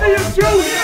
See you, Juice!